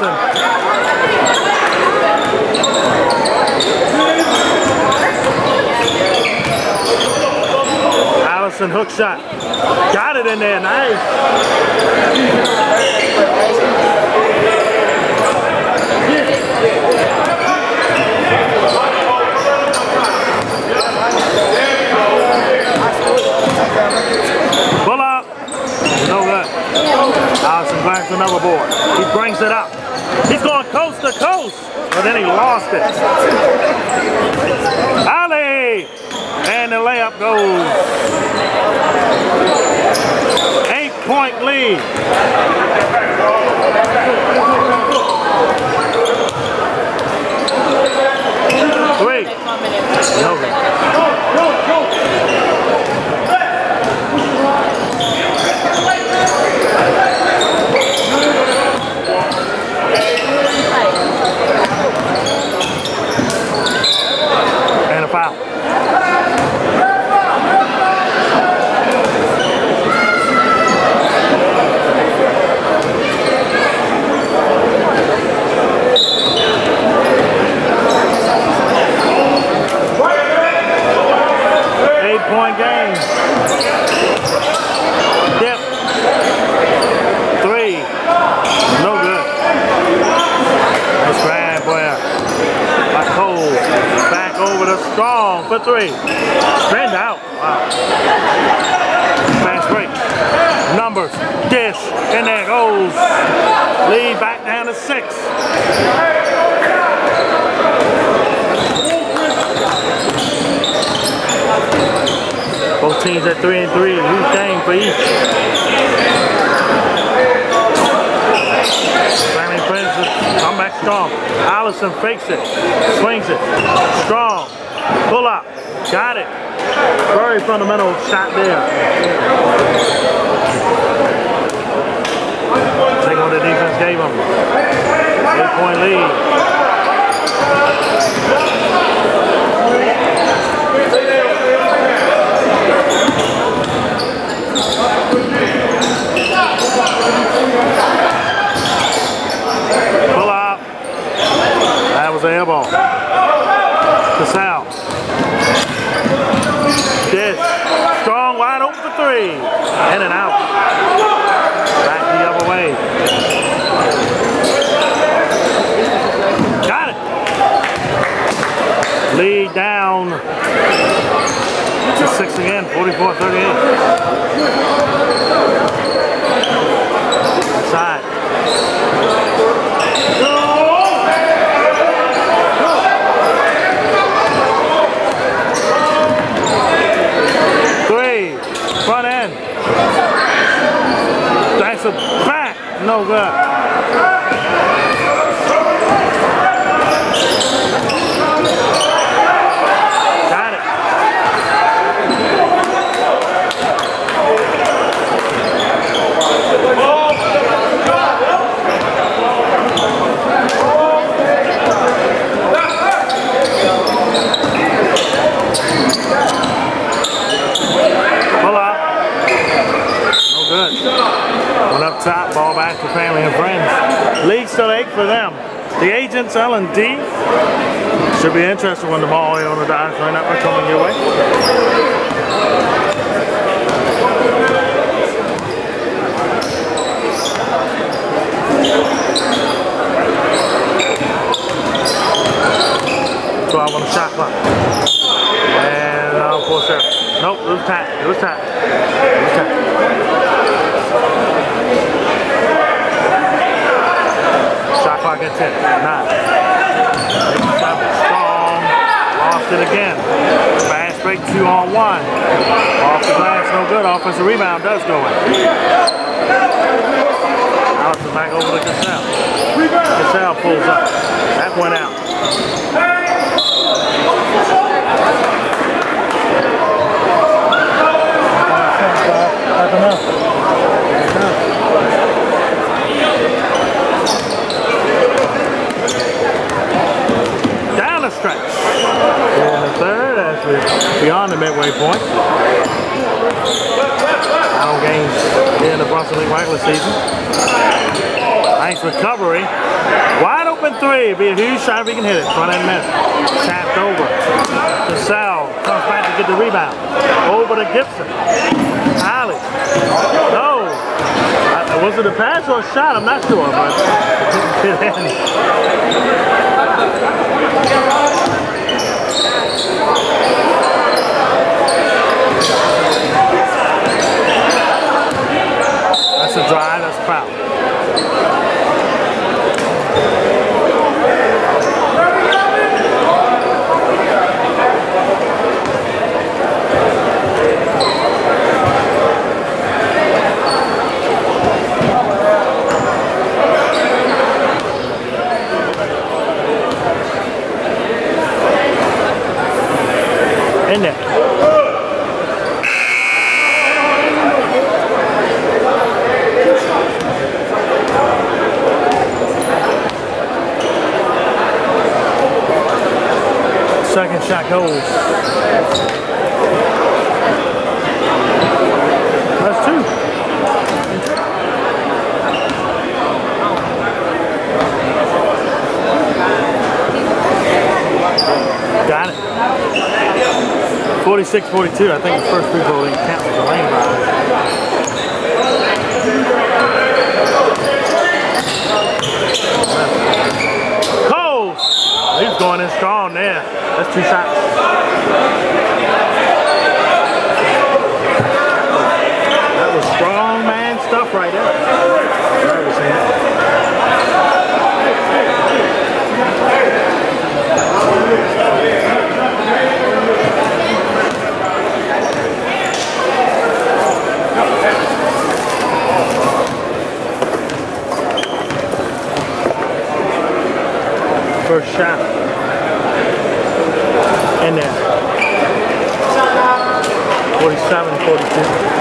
Allison. Allison hook shot. Got it in there, nice. Pull up. No good. Allison Black's another board. He brings it up. He's going coast to coast, but then he lost it. Ali! And the layup goes. Eight point lead. Three. No good. And a foul. Eight point game. Dip. Three. No good. Nice grab where by Cole. Back over to For three. Strand out. Wow. Fast break. Numbers. Dish. And there goes. Lead back down to six. Both teams at three and three. Huge game for each. Friends come back strong. Allison fakes it, swings it, strong, pull up, got it. Very fundamental shot there. Take what the defense gave them. Eight point lead. Pull up. That was the air ball. Casal. Dish. Strong three. In and out. Back the other way. Got it. Lead down to six again, 44-38. Side. Three, front end. That's back, no good. Got it. Pull up. No good. One up top, ball back to family and friends. League still eight for them. The agents L and D should be interested when the ball on the dice lineup are coming your way. Twelve on the shot clock. And uh, four seven. Nope, it was tight. It was tight. It was tight. Shot clock at 10. Nine. Strong. Lost it again. Fast break two on one. Off the glass, no good. Offensive rebound does go in. Allison back over to Cassell. Cassell pulls up. That went out. I don't know. Down the stretch. And the third beyond the midway point. Final games here in the Brunson League regular season. Nice recovery. Wide open three. Be a huge shot if he can hit it. Front end miss. Tapped over. Cassell comes back to get the rebound. Over to Gibson. Alley. No. Uh, Was it a pass or a shot? I'm not sure, but it didn't get in. That's a drive, shot goes. That's two. Got it. 46 42. I think the first free throw didn't count was a lane foul. Cole! He's going in strong there. That's two shots. That was strong man stuff right there. First shot. In there. 47 42.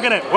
Working it,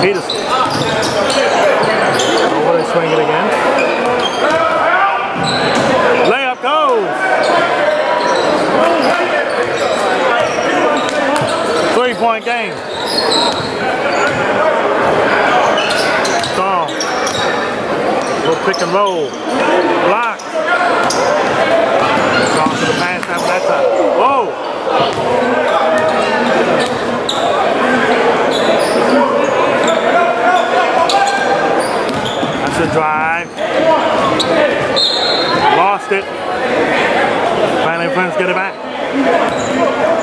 Peterson. Lost it. Finally, friends get it back.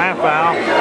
high foul.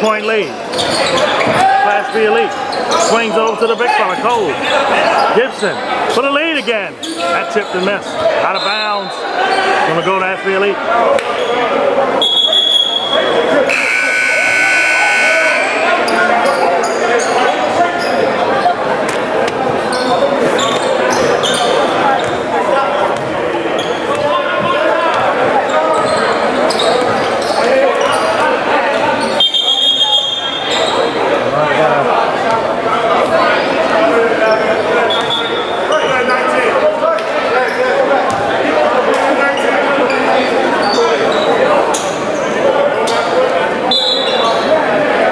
Point lead. Class B elite. Swings over to the big fella, Cole. Gibson for the lead again. That tipped and missed. Out of bounds. Gonna go to SB elite.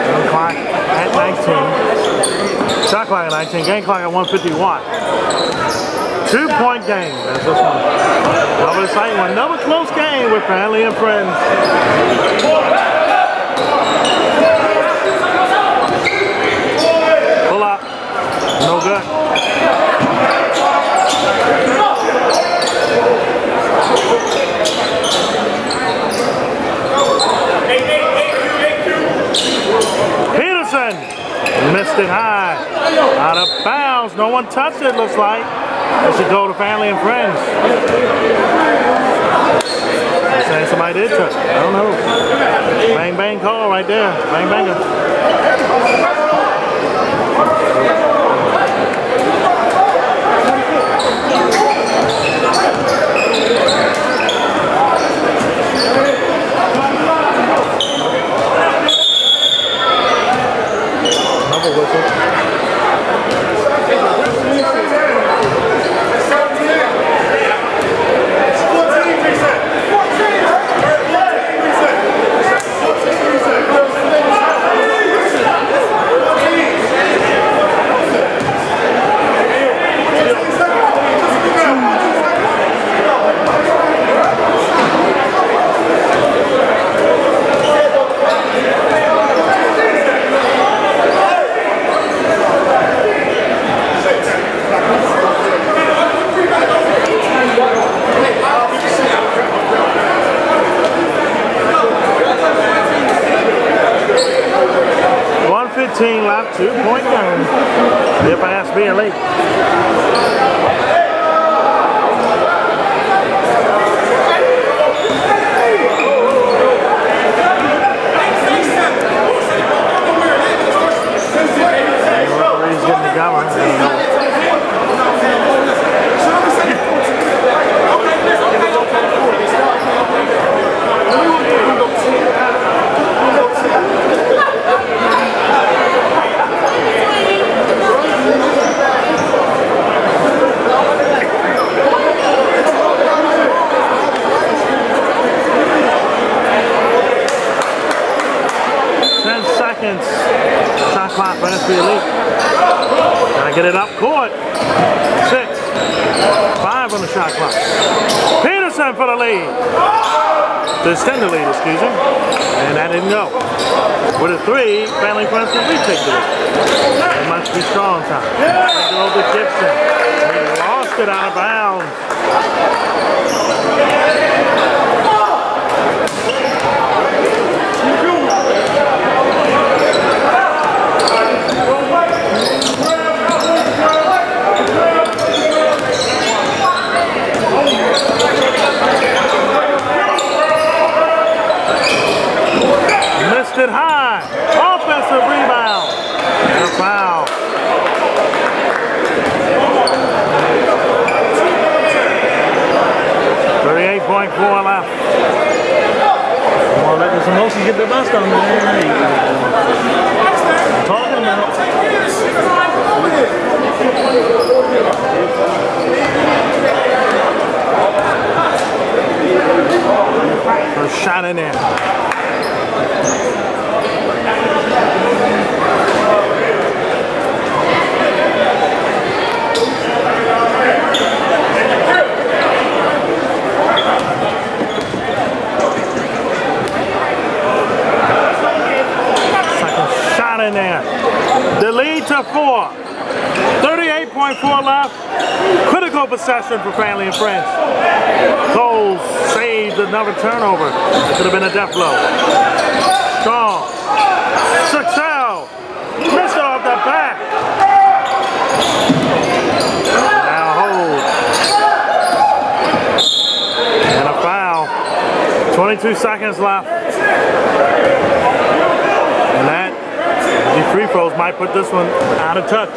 Game clock at 19. Clock 19. Game clock at 151. Two point game. That's this one. Another exciting one. Another close game with family and friends. Pull up. No good. Peterson missed it high. Out of bounds. No one touched it, looks like. It should go to family and friends. They're saying somebody did touch it. I don't know. Bang bang call right there. Bang banger. Another whistle. One fifteen left, two point game. If I ask being late. Referee's Shot clock for SB Elite. Gotta get it up court. Six. Five on the shot clock. Peterson for the lead. To extend the lead, excuse me. And that didn't go. With a three, Family Friends can retake the lead. It must be strong time. Over Gibson. He lost it out of bounds. It high. Offensive rebound. And a foul. Thirty-eight point four left. More There's some motion get the bust on there. I'm talking about. First shot in there. Second shot in there. The lead to four. 38.4 left. Critical possession for family and friends. Cole saved another turnover. It could have been a death blow. Strong. Succel. Missed off the back. Now hold. And a foul. 22 seconds left. And that, these free throws might put this one out of touch.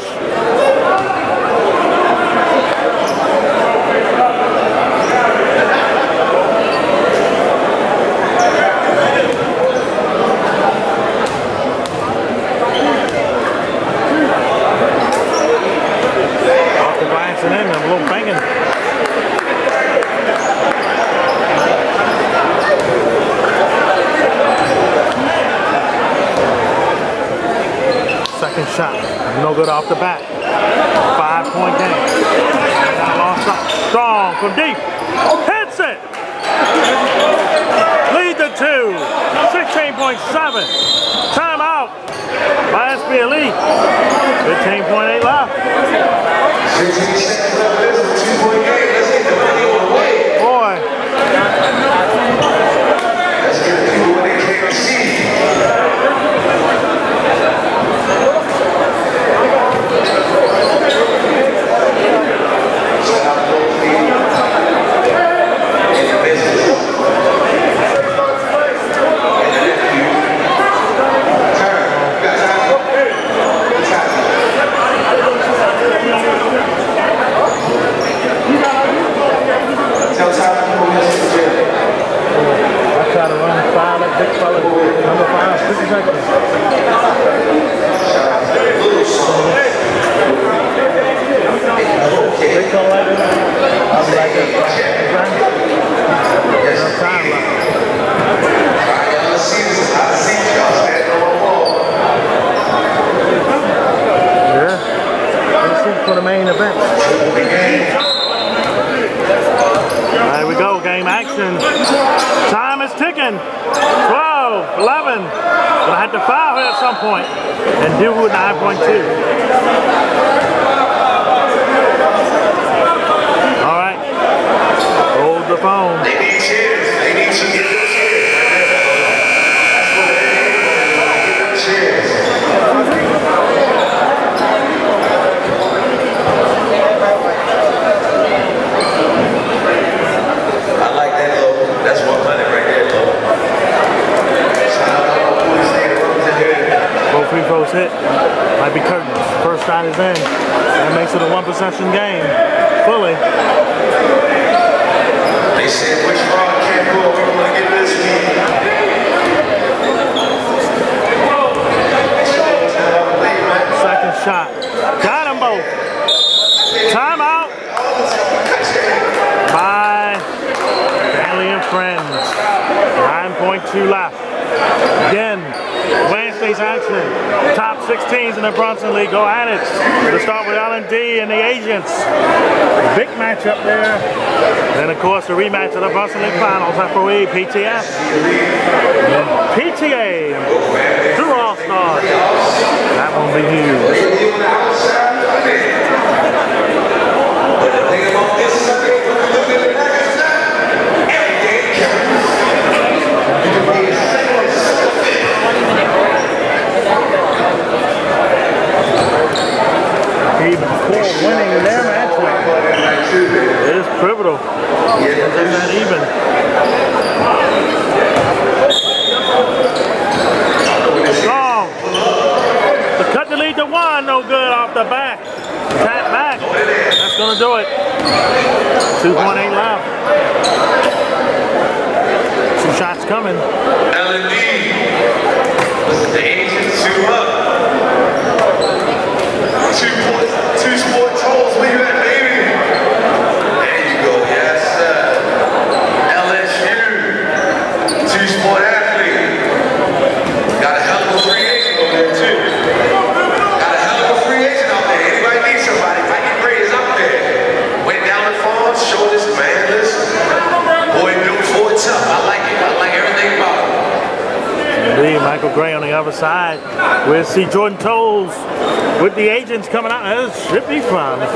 Off the glass and in, a little banging. Second shot, no good off the bat. Five point game. Got lost up. Strong from deep. Hits it! Lead to two. 16.7. Timeout by SB Elite. 15.8 left. 16 seconds left. This is a two-point game. Let's get the money on the way. Boy, Let's get the people when they can't see. Shout out to those people in the business. And the nephew. Turn. You got time? Time. Tell Tyler to come over here to the gym. I try to run five like big fella. Number five, 50 seconds. Shout out to the little son. Big fella like that. I'll be like this. Yes, Time left. Y'all see this? I see y'all standing on the wall. yeah. Let's see for the main event. There we go, game action. Time is ticking. 12, 11. Gonna have to foul at some point. And do 9.2. All right. Hold the phone. They need chairs. They need you to get them chairs. That's what they need. Get them chairs. I like that logo. That's 100 right there, logo. Shout out to all the boys staying in here. Throws hit. Might be curtains. First shot is in. That makes it a one possession game. Fully. They said which fraud can't go. We're gonna get this week. Second shot. Got them both. Timeout by family and friends. 9.2 left. Again, Wednesday's action. Top 16s in the Brunson League. Go at it. We'll start with L&D and the Agents. Big matchup there. Then, of course, the rematch of the Brunson League Finals. FOE. And PTA. Two All-Stars. That will be huge. You on the outside, I mean. But the thing about this Sunday, when you look at the next time, every game counts. You can be a second, second, Even winning their match. It is pivotal. They're not even. Strong. The cut the lead to one, no good off the back. Tap back. That's gonna do it. 2.8 left. Some shots coming. L L&D. The Agents two up. Two two sport tolls, where you at, baby? There you go, yes, sir. LSU, two sport athlete. Got a hell of a free agent over there, too. Got a hell of a free agent out there. Anybody need somebody? Mikey Gray is up there. Went down the farm, showed us, man, listen. Boy, built for it tough. I like it. I like everything about it. Indeed, Michael Gray on the other side. We'll see Jordan Tolles with the agents coming out. This should be fun. That's.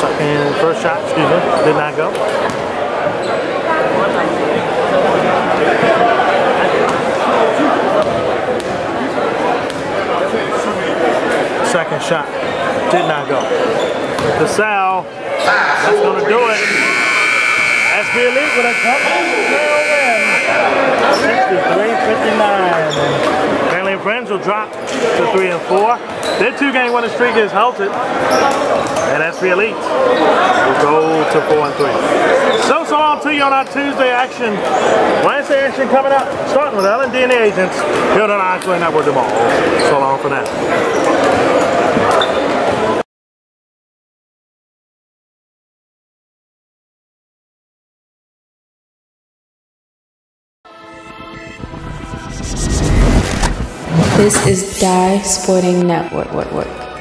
Second, first shot, excuse me, did not go. Second shot, did not go. Casal, that's gonna do it. SB Elite with a couple win. 63-59. Family and Friends will drop to 3 and 4. Their two-game winning streak is halted. And SB Elite will go to 4 and 3. So, so long to you on our Tuesday action. Wednesday action coming up, starting with L&D and the Agents here on Encore Network tomorrow. So long for now. This is Dye Sporting Network.